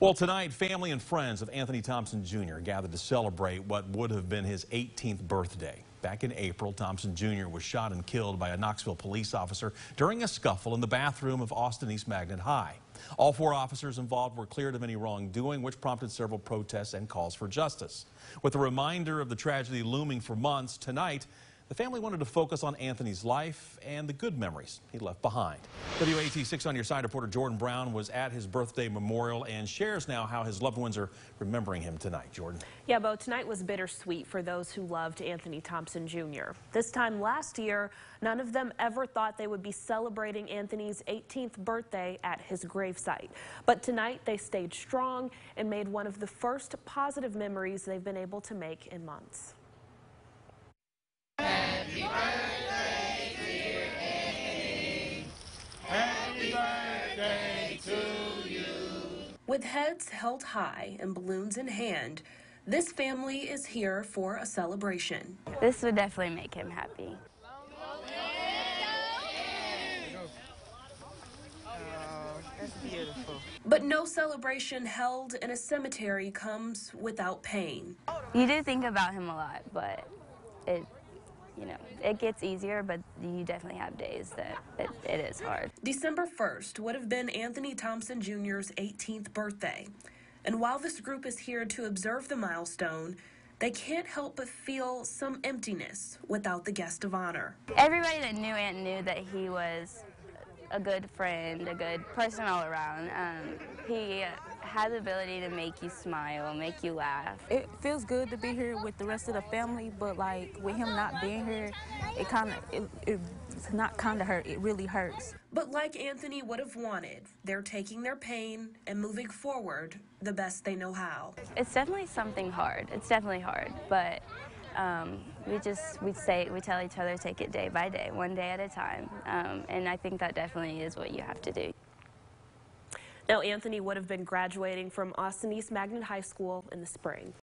Well, tonight, family and friends of Anthony Thompson Jr. gathered to celebrate what would have been his 18th birthday. Back in April, Thompson Jr. was shot and killed by a Knoxville police officer during a scuffle in the bathroom of Austin East Magnet High. All four officers involved were cleared of any wrongdoing, which prompted several protests and calls for justice. With a reminder of the tragedy looming for months, tonight, the family wanted to focus on Anthony's life and the good memories he left behind. WATE 6 on your side reporter Jordan Brown was at his birthday memorial and shares now how his loved ones are remembering him tonight. Jordan. Yeah, Bo, tonight was bittersweet for those who loved Anthony Thompson Jr. This time last year, none of them ever thought they would be celebrating Anthony's 18th birthday at his gravesite. But tonight they stayed strong and made one of the first positive memories they've been able to make in months. With heads held high and balloons in hand, this family is here for a celebration. This would definitely make him happy. But no celebration held in a cemetery comes without pain. You do think about him a lot, but it you know, it gets easier, but you definitely have days that it, it is hard. December 1st would have been Anthony Thompson Jr.'s 18th birthday. And while this group is here to observe the milestone, they can't help but feel some emptiness without the guest of honor. Everybody that knew Ant knew that he was a good friend, a good person all around. Um, he has the ability to make you smile, make you laugh. It feels good to be here with the rest of the family, but like with him not being here, it kind of it, it, it's not kind of hurt. It really hurts. But like Anthony would have wanted, they're taking their pain and moving forward the best they know how. It's definitely something hard. It's definitely hard, but um, we just we say we tell each other take it day by day, one day at a time, um, and I think that definitely is what you have to do. Now, Anthony would have been graduating from Austin East Magnet High School in the spring.